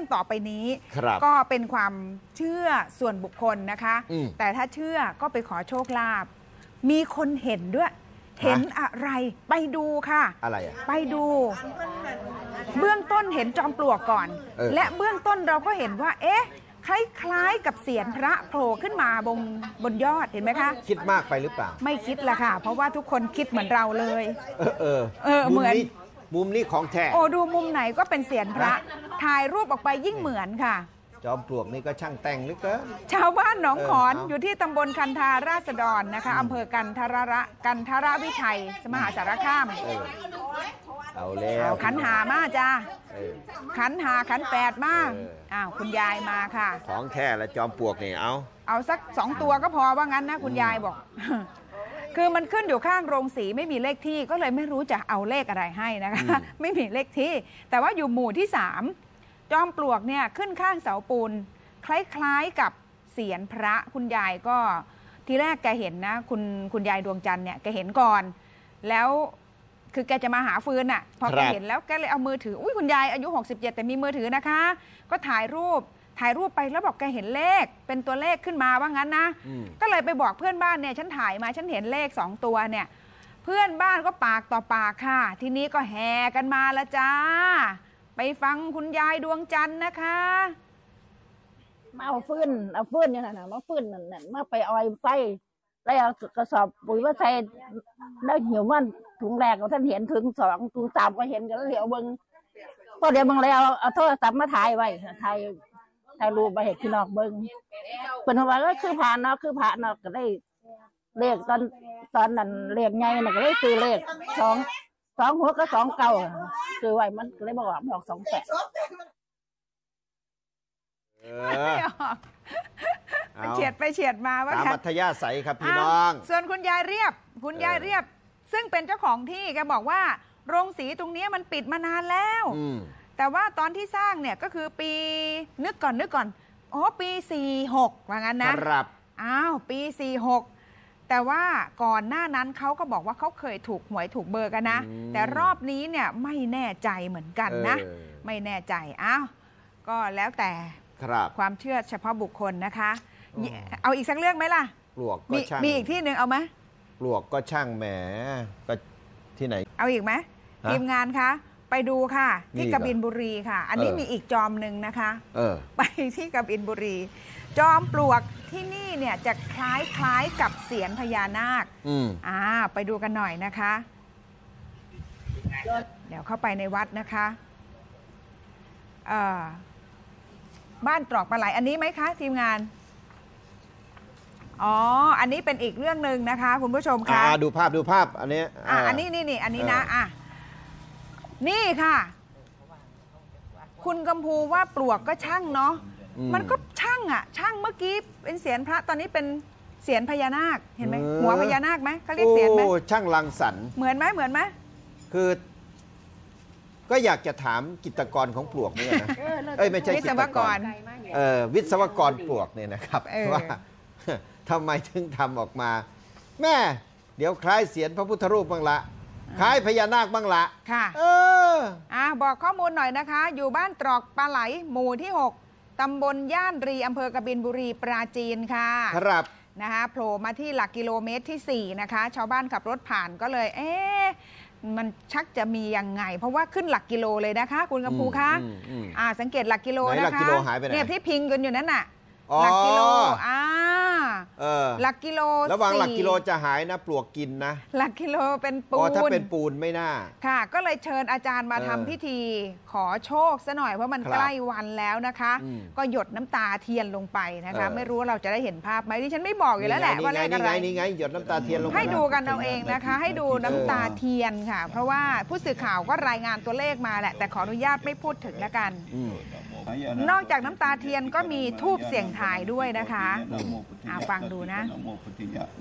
รื่องต่อไปนี้ ครับก็เป็นความเชื่อส่วนบุคคลนะคะ อืมแต่ถ้าเชื่อก็ไปขอโชคลาภมีคนเห็นด้วย เห็นอะไรไปดูค่ะ อะไรอะ ไปดู เบื้องต้นเห็นจอมปลวกก่อน เออ และเบื้องต้นเราก็เห็นว่า เอ๊ะ คล้ายๆกับเสียนพระโผล่ขึ้นมาบนบนยอดเห็นไหมคะ คิดมากไปหรือเปล่า ไม่คิดละค่ะ เพราะว่าทุกคนคิดเหมือนเราเลย เออเออเออเหมือน มุมนี้ของแท้โอ้ดูมุมไหนก็เป็นเสียนพระถ่ายรูปออกไปยิ่งเหมือนค่ะ จอมปลวกนี่ก็ช่างแต่งเหลึกเกินชาวบ้านหนองขอนเออเอาอยู่ที่ตำบลคันธาราษฎรนะคะอำเภอกันทระระกันทระวิชัยมหาสารคามเออเอาแล้วเอาขันหามาจ้าเออขันหาขันแปดมาเอออ้าวคุณยายมาค่ะ ของแท้และจอมปลวกนี่เอา เอาสักสองตัวก็พอว่างั้นนะคุณยายบอก คือมันขึ้นอยู่ข้างโรงสีไม่มีเลขที่ก็เลยไม่รู้จะเอาเลขอะไรให้นะคะ ไม่มีเลขที่ แต่ว่าอยู่หมู่ที่สามจอมปลวกเนี่ยขึ้นข้างเสาปูน คล้ายๆกับเสียนพระคุณยายก็ทีแรกแกเห็นนะ คุณคุณยายดวงจันทร์เนี่ยแกเห็นก่อน แล้วคือแกจะมาหาฟืนอะพอแกเห็นแล้วแกเลยเอามือถืออุ้ยคุณยายอายุ 67 แต่มีมือถือนะคะ ก็ถ่ายรูป ถ่ายรูปไปแล้วบอกแกเห็นเลข เป็นตัวเลขขึ้นมาว่างั้นนะอืมก็เลยไปบอกเพื่อนบ้านเนี่ยฉันถ่ายมาฉันเห็นเลขสองตัวเนี่ย เพื่อนบ้านก็ปากต่อปากค่ะ ทีนี้ก็แห่กันมาแล้วจ้า ไปฟังคุณยายดวงจันทร์นะคะมาเอาฟืนเอาฟืนเนี่ยนะมาฟืนนั่นน่ะมาไปเอาไอ้ไฟแล้วเอากระสอบปุ๋ยมาใส่แล้วหิวมันถุงแรกก็ท่านเห็นถึงสองถุงสามก็เห็นกันแล้วเหลียวเบิงพอเดี๋ยวเบิงแล้วเอาโทรศัพท์มาถ่ายไว้ถ่าย ถ่ายรูปไปเห็นพี่น้องเบิงเป็นว่าก็คือผ่านเนาะคือผ่านเนาะก็ได้เลขตอนตอนนั้นเลขไงน่ะก็ได้ซื้อเลขสองสองหัวก็สองเก้าซื้อไว้มันก็เลยบอกว่าบอกสองแปดเอไม่อออกไปเอาเฉียดไปเฉียดมาว่าตามแคมัทธยาศัยครับพี่อ้าวน้อง ส่วนคุณยายเรียบ คุณยายเออเรียบ ซึ่งเป็นเจ้าของที่แกบอกว่า โรงสีตรงเนี้ยมันปิดมานานแล้ว อืม แต่ว่าตอนที่สร้างเนี่ยก็คือปีนึกก่อนนึกก่อนอ๋อปี 46ว่างั้นนะครับอ้าวปี 46 แต่ว่าก่อนหน้านั้นเขาก็บอกว่าเขาเคยถูกหวยถูกเบอร์กันนะ อืม แต่รอบนี้เนี่ยไม่แน่ใจเหมือนกันนะ เออไม่แน่ใจอ้าวก็แล้วแต่ครับ ความเชื่อเฉพาะบุคคลนะคะอ๋อ เอาอีกสักเรื่องไหมล่ะปลวกก็มีช่างมีอีกที่หนึ่งเอาไหมปลวกก็ช่างแหมก็ที่ไหน เอาอีกไหมฮะ ทีมงานคะ ไปดูค่ะมีที่อีกกเหรอบินบุรีค่ะ อันนี้เออมีอีกจอมหนึ่งนะคะเออไปที่กบินบุรี จอมปลวกที่นี่เนี่ยจะคล้ายคล้ายๆกับเสียนพญานาคอืมอ่าไปดูกันหน่อยนะคะ เดี๋ยวเข้าไปในวัดนะคะเอ่อบ้านตรอกปลาไหลอันนี้ไหมคะ ทีมงาน อ๋อ อันนี้เป็นอีกเรื่องหนึ่งนะคะ คุณผู้ชมอ่าคะดูภาพดูภาพ อันนี้อะาอันนี้นี่นี่อันนี้นะเอออ่อะ นี่ค่ะ คุณกำพูว่าปลวกก็ช่างเนาะอืมันก็ช่างอะช่างเมื่อกี้เป็นเสียนพระตอนนี้เป็นเสียนพญานาคเห็นไหมเออหัวพญานาคไหมเขาเรียกเสียนไหมโอ้ช่างรังสรรค์เหมือนไหมเหมือนไหมคือ ก็อยากจะถามกิจกรของปลวกเนี่ยนะเอ้ยไม่ใช่วิจิศตวรกรเอ่อวิศวกรปลวกเนี่ยนะครับเออว่าทำไมถึงทำออกมา แม่ เดี๋ยวคล้ายเสียนพระพุทธรูปบ้างละ คล้ายพญานาคบ้างละค่ะเอออะบอกข้อมูลหน่อยนะคะ อยู่บ้านตรอกปลาไหลหมู่ที่ 6 ตำบลย่านรีอำเภอกบินบุรีปราจีนค่ะ ครับนะคะโผล่มาที่หลักกิโลเมตรที่ 4 นะคะ ชาวบ้านขับรถผ่านก็เลย เอ๊ะมันชักจะมียังไง เพราะว่าขึ้นหลักกิโลเลยนะคะ คุณกำพูคะอืมอืมอ่า สังเกตหลักกิโลไหนนะคะหลักกิโลหายไปไหนเนี่ยที่พิงกันอยู่นั่นน่ะอ๋อหลักกิโลอ่า เออหลักกิโลระหว่างหลักสี่กิโลจะหายนะปลวกกินนะ หลักกิโลเป็นปูอ๋อนถ้าเป็นปูนไม่น่า ค่ะ ก็เลยเชิญอาจารย์มาเออทำพิธีขอโชคซะหน่อยเพราะมันครับใกล้วันแล้วนะคะอืมก็หยดน้ำตาเทียนลงไปนะคะเออไม่รู้ว่าเราจะได้เห็นภาพไหมดิฉันไม่บอกอยู่แล้วแหละว่าเลขนี่อะไงไรนี่ไงนี่ไงหยดน้ำตาเทียนลงไปให้ดูแล้วกันเอาเองนะคะ ให้ดูน้ำตาเทียนค่ะ เพราะว่าผู้สื่อข่าวก็รายงานตัวเลขมาแหละ แต่ขออนุญาตไม่พูดถึงแล้วกันอืมนอกจากน้ำตาเทียนก็มีทูบเสียงทายด้วยนะคะอ่าฟังดูนะ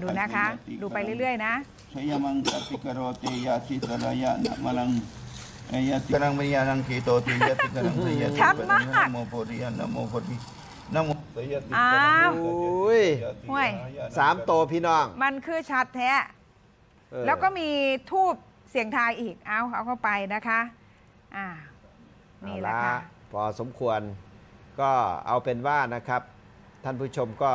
ดูนะคะ ดูไปเรื่อยๆนะ Sayamang katikarote yati taraya namalang ayati karang mayanang kito ti yati karang mayati ชัดมาก namo podiya namo podi namo sayati อ้าวโอ้ยห่วยสามโตพี่น้อง มันคือชัดแท้เออแล้วก็มีทูบเสียงทายอีก เอาเอาเข้าไปนะคะ อ่า นี่แหละค่ะเอา พอสมควรก็เอาเป็นว่านะครับ ท่านผู้ชมก็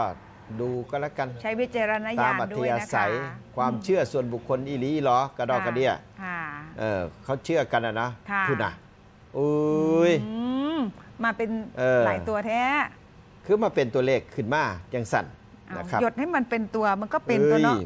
ดูก็แล้วกัน ใช้วิจารณตาญามณอัธด้วยยานะคะศัย ความเชื่อส่วนบุคคลอีหลีอีหรอกระดอกกระเดียค่ะ เออเขาเชื่อกันนะนะค่ะคุณนะอุ้ย อืมมาเป็นเออ หลายตัวแท้คือมาเป็นตัวเลขขึ้นมาจังสั่นเอานะครับหยดให้มันเป็นตัวมันก็เป็นตัวเนาะอ้ย